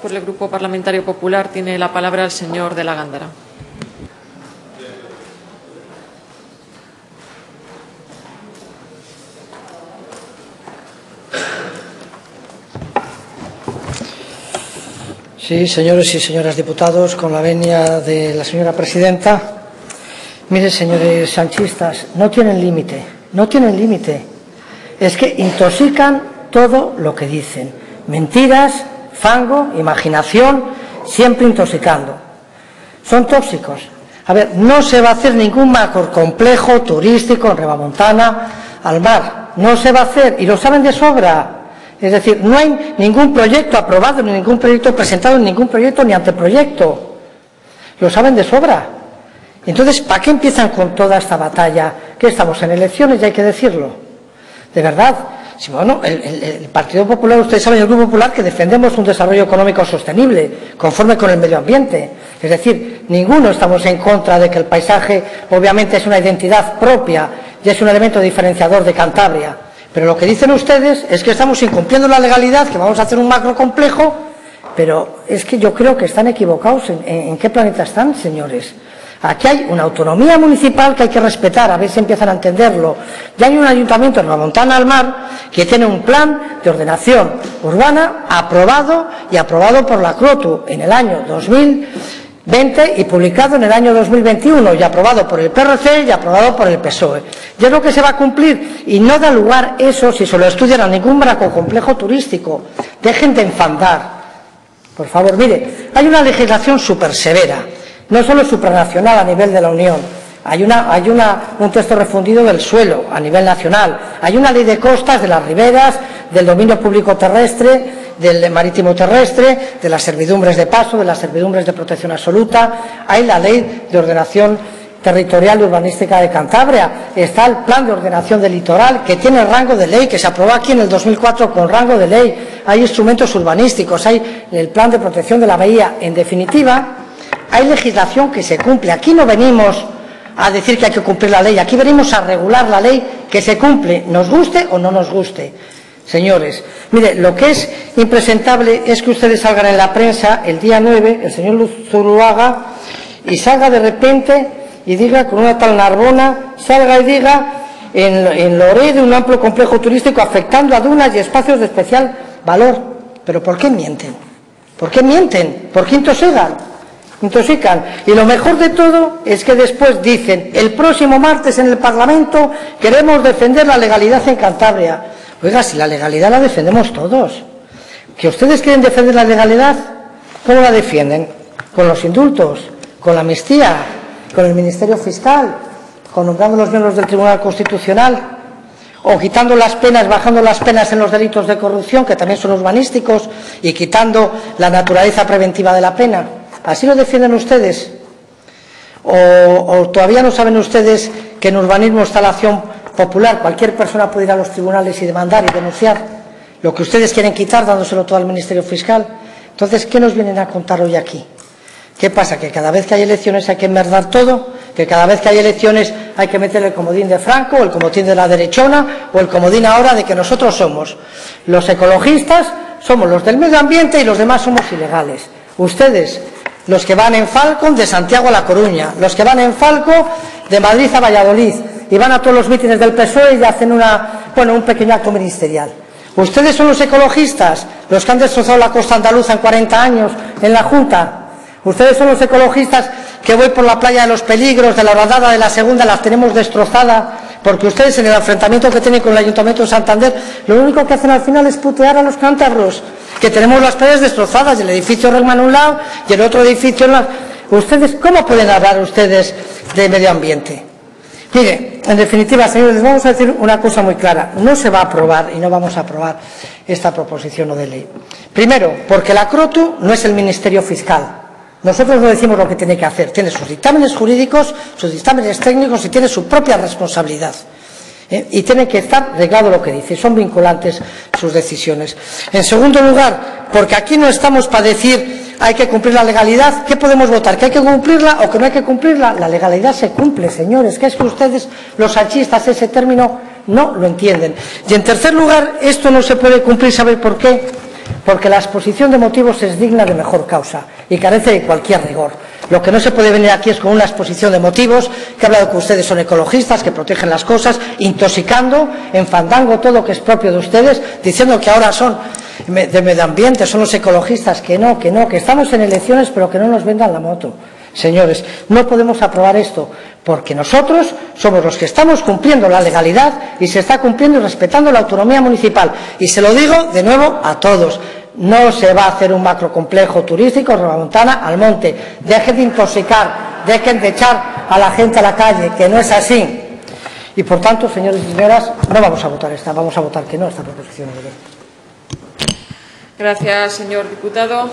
por el Grupo Parlamentario Popular tiene la palabra el señor de la Gándara. Sí, señores y señoras diputados, con la venia de la señora presidenta. Mire, señores sanchistas, no tienen límite, no tienen límite. Es que intoxican todo lo que dicen. Mentiras, fango, imaginación, siempre intoxicando. Son tóxicos. A ver, no se va a hacer ningún macro complejo turístico en Rebamontana al mar. No se va a hacer, y lo saben de sobra. Es decir, no hay ningún proyecto aprobado, ni ningún proyecto presentado, ni ningún proyecto ni anteproyecto. Lo saben de sobra. Entonces, ¿para qué empiezan con toda esta batalla? Que estamos en elecciones y hay que decirlo. De verdad. Bueno, el, Partido Popular, ustedes saben, el Grupo Popular, que defendemos un desarrollo económico sostenible, conforme con el medio ambiente. Es decir, ninguno estamos en contra de que el paisaje, obviamente, es una identidad propia y es un elemento diferenciador de Cantabria. Pero lo que dicen ustedes es que estamos incumpliendo la legalidad, que vamos a hacer un macro complejo, pero es que yo creo que están equivocados. ¿En, en, en qué planeta están, señores? Aquí hay una autonomía municipal que hay que respetar, a ver si empiezan a entenderlo. Ya hay un ayuntamiento en la Montana al Mar que tiene un plan de ordenación urbana aprobado y aprobado por la CROTU en el año 2020 y publicado en el año 2021 y aprobado por el PRC y aprobado por el PSOE. Y es lo que se va a cumplir y no da lugar eso, si se lo estudian, a ningún braco complejo turístico. Dejen de enfandar. Por favor, mire, hay una legislación súper severa no solo supranacional a nivel de la Unión, hay, una, hay una, un texto refundido del suelo a nivel nacional, hay una ley de costas de las riberas, del dominio público terrestre, del marítimo terrestre, de las servidumbres de paso, de las servidumbres de protección absoluta, hay la ley de ordenación territorial y urbanística de Cantabria, está el plan de ordenación del litoral que tiene rango de ley, que se aprobó aquí en el 2004 con rango de ley, hay instrumentos urbanísticos, hay el plan de protección de la bahía, en definitiva, hay legislación que se cumple. Aquí no venimos a decir que hay que cumplir la ley, aquí venimos a regular la ley que se cumple, nos guste o no nos guste. Señores, mire, lo que es impresentable es que ustedes salgan en la prensa el día 9, el señor Zuluaga, y salga de repente y diga con una tal Narbona, salga y diga en, en Loredo un amplio complejo turístico afectando a dunas y espacios de especial valor. Pero ¿por qué mienten? ¿Por qué mienten? ¿Por qué intoxican? Intoxican. Y lo mejor de todo es que después dicen, el próximo martes en el Parlamento queremos defender la legalidad en Cantabria. Oiga, si la legalidad la defendemos todos. Que ustedes quieren defender la legalidad, ¿cómo la defienden? Con los indultos, con la amnistía, con el Ministerio Fiscal, con nombrando los miembros del Tribunal Constitucional, o quitando las penas, bajando las penas en los delitos de corrupción, que también son urbanísticos, y quitando la naturaleza preventiva de la pena. ¿Así lo defienden ustedes? ¿O, ¿O, todavía no saben ustedes que en urbanismo está la acción popular? Cualquier persona puede ir a los tribunales y demandar y denunciar lo que ustedes quieren quitar dándoselo todo al Ministerio Fiscal. Entonces, ¿qué nos vienen a contar hoy aquí? ¿Qué pasa? ¿Que cada vez que hay elecciones hay que enmerdar todo? ¿Que cada vez que hay elecciones hay que meter el comodín de Franco, o el comodín de la derechona, o el comodín ahora de que nosotros somos los ecologistas, somos los del medio ambiente y los demás somos ilegales? Ustedes los que van en Falcon de Santiago a La Coruña, los que van en Falco de Madrid a Valladolid y van a todos los mítines del PSOE y hacen una, bueno, un pequeño acto ministerial. Ustedes son los ecologistas, los que han destrozado la costa andaluza en 40 años en la Junta. Ustedes son los ecologistas que voy por la playa de los peligros, de la horadada de la segunda, las tenemos destrozada, porque ustedes en el enfrentamiento que tienen con el Ayuntamiento de Santander, lo único que hacen al final es putear a los cántabros que tenemos las playas destrozadas el edificio Regman un lado y el otro edificio en la... ¿Ustedes cómo pueden hablar ustedes de medio ambiente? Mire, en definitiva, señores, vamos a decir una cosa muy clara. No se va a aprobar y no vamos a aprobar esta proposición de ley. Primero, porque la CROTU no es el Ministerio Fiscal. Nosotros no decimos lo que tiene que hacer. Tiene sus dictámenes jurídicos, sus dictámenes técnicos y tiene su propia responsabilidad. ¿Eh? y tiene que estar regado lo que dice, son vinculantes sus decisiones. En segundo lugar, porque aquí no estamos para decir hay que cumplir la legalidad, ¿qué podemos votar? ¿Que hay que cumplirla o que no hay que cumplirla? La legalidad se cumple, señores, que es que ustedes, los sanchistas, ese término no lo entienden. Y en tercer lugar, esto no se puede cumplir, ¿sabe por qué? porque la exposición de motivos es digna de mejor causa y carece de cualquier rigor. Lo que no se puede venir aquí es con una exposición de motivos que habla de que ustedes son ecologistas, que protegen las cosas, intoxicando, enfandando todo lo que es propio de ustedes, diciendo que ahora son de medio ambiente, son los ecologistas, que no, que no, que estamos en elecciones, pero que no nos vendan la moto. Señores, no podemos aprobar esto porque nosotros somos los que estamos cumpliendo la legalidad y se está cumpliendo y respetando la autonomía municipal. Y se lo digo de nuevo a todos. No se va a hacer un macrocomplejo turístico Montana al monte. Dejen de intoxicar, dejen de echar a la gente a la calle, que no es así. Y por tanto, señores y señoras, no vamos a votar esta, vamos a votar que no esta proposición. Gracias, señor diputado.